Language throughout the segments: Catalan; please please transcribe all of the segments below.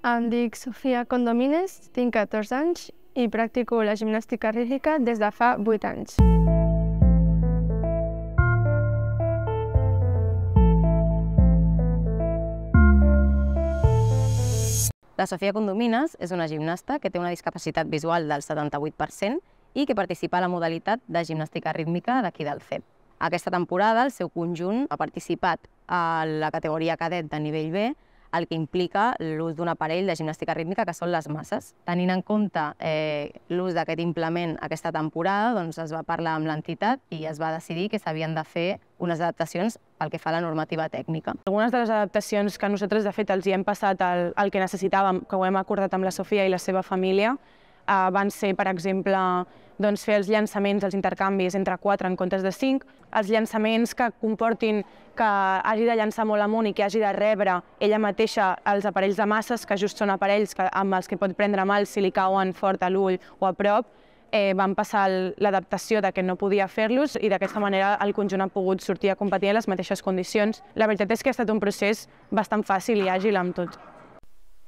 Em dic Sofia Condomines, tinc 14 anys i practico la gimnàstica rítmica des de fa 8 anys. La Sofia Condomines és una gimnasta que té una discapacitat visual del 78% i que participa a la modalitat de gimnàstica rítmica d'aquí del CEP. Aquesta temporada el seu conjunt ha participat a la categoria cadet de nivell B el que implica l'ús d'un aparell de gimnàstica rítmica que són les masses. Tenint en compte eh, l'ús d'aquest implement aquesta temporada, doncs es va parlar amb l'entitat i es va decidir que s'havien de fer unes adaptacions pel que fa a la normativa tècnica. Algunes de les adaptacions que nosaltres, de fet, els hi hem passat el, el que necessitàvem, que ho hem acordat amb la Sofia i la seva família, eh, van ser, per exemple, doncs, fer els llançaments, els intercanvis entre 4 en comptes de 5, els llançaments que comportin que hagi de llançar molt amunt i que hagi de rebre ella mateixa els aparells de masses, que just són aparells que, amb els que pot prendre mal si li cauen fort a l'ull o a prop, eh, van passar l'adaptació de que no podia fer-los i d'aquesta manera el conjunt ha pogut sortir a competir en les mateixes condicions. La veritat és que ha estat un procés bastant fàcil i àgil amb tot.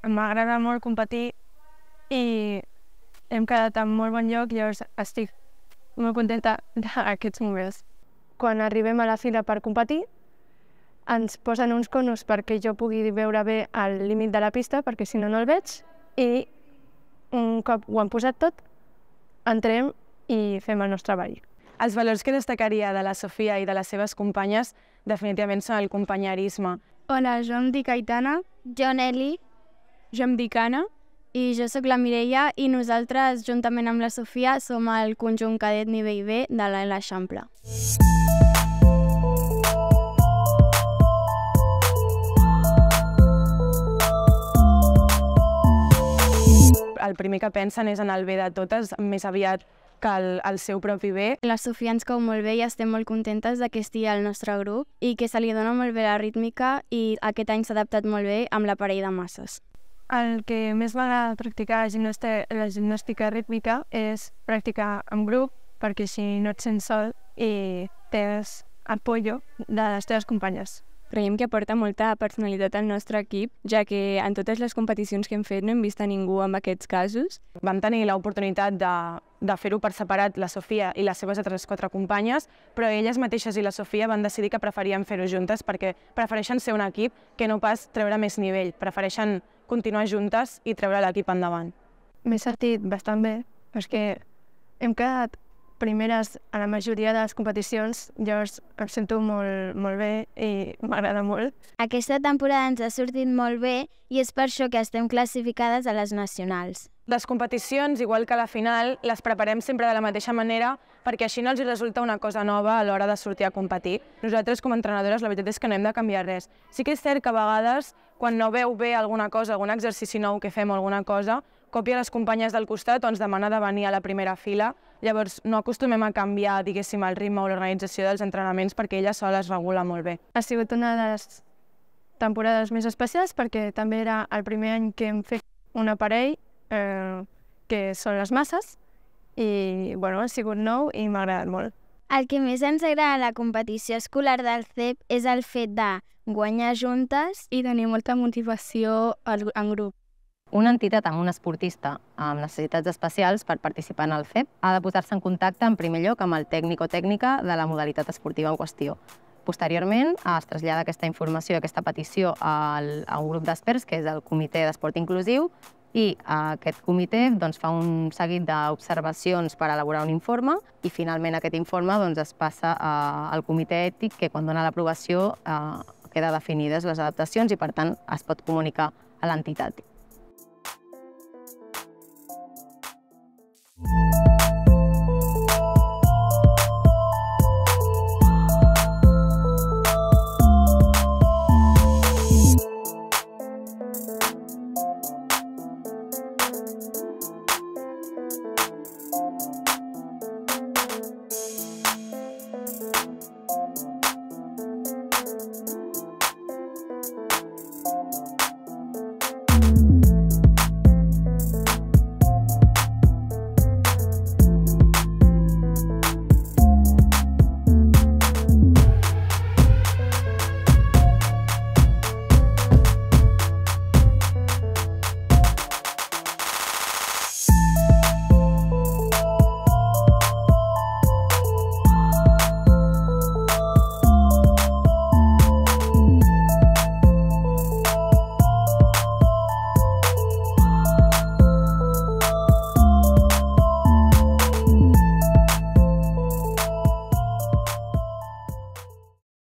M'agrada molt competir i hem quedat en molt bon lloc, llavors estic molt contenta d'aquests moments. Quan arribem a la fila per competir, ens posen uns conos perquè jo pugui veure bé el límit de la pista, perquè si no, no el veig, i un cop ho han posat tot, entrem i fem el nostre ball. Els valors que destacaria de la Sofia i de les seves companyes definitivament són el companyerisme. Hola, jo em dic Aitana. Jo, Nelly. Jo em dic Anna. I jo sóc la Mireia i nosaltres, juntament amb la Sofia, som el conjunt cadet nivell B de l'Eixample. El primer que pensen és en el bé de totes, més aviat que el, el seu propi bé. La Sofia ens cau molt bé i estem molt contentes de que estigui al nostre grup i que se li dona molt bé la rítmica i aquest any s'ha adaptat molt bé amb l'aparell de masses. El que més m'agrada practicar la gimnàstica, la gimnàstica rítmica és practicar en grup, perquè així no et sents sol i tens apoyo de les teves companyes. Creiem que aporta molta personalitat al nostre equip, ja que en totes les competicions que hem fet no hem vist a ningú en aquests casos. Vam tenir l'oportunitat de, de fer-ho per separat, la Sofia i les seves altres quatre companyes, però elles mateixes i la Sofia van decidir que preferien fer-ho juntes perquè prefereixen ser un equip que no pas treure més nivell, prefereixen continuar juntes i treure l'equip endavant. M'he sentit bastant bé, perquè hem quedat primeres a la majoria de les competicions, llavors em sento molt, molt bé i m'agrada molt. Aquesta temporada ens ha sortit molt bé i és per això que estem classificades a les nacionals. Les competicions, igual que la final, les preparem sempre de la mateixa manera perquè així no els resulta una cosa nova a l'hora de sortir a competir. Nosaltres, com a entrenadores, la veritat és que no hem de canviar res. Sí que és cert que a vegades, quan no veu bé alguna cosa, algun exercici nou que fem alguna cosa, copia les companyes del costat o ens demana de venir a la primera fila. Llavors, no acostumem a canviar, diguéssim, el ritme o l'organització dels entrenaments perquè ella sola es regula molt bé. Ha sigut una de les temporades més especials perquè també era el primer any que hem fet un aparell eh, que són les masses, i bueno, ha sigut nou i m'ha agradat molt. El que més ens agrada a la competició escolar del CEP és el fet de guanyar juntes i tenir molta motivació en grup. Una entitat amb un esportista amb necessitats especials per participar en el CEP ha de posar-se en contacte en primer lloc amb el tècnic o tècnica de la modalitat esportiva en qüestió. Posteriorment, es trasllada aquesta informació aquesta petició al, a un grup d'experts, que és el Comitè d'Esport Inclusiu, i aquest comitè doncs, fa un seguit d'observacions per elaborar un informe i finalment aquest informe doncs, es passa al comitè ètic que quan dona l'aprovació eh, queda definides les adaptacions i per tant es pot comunicar a l'entitat.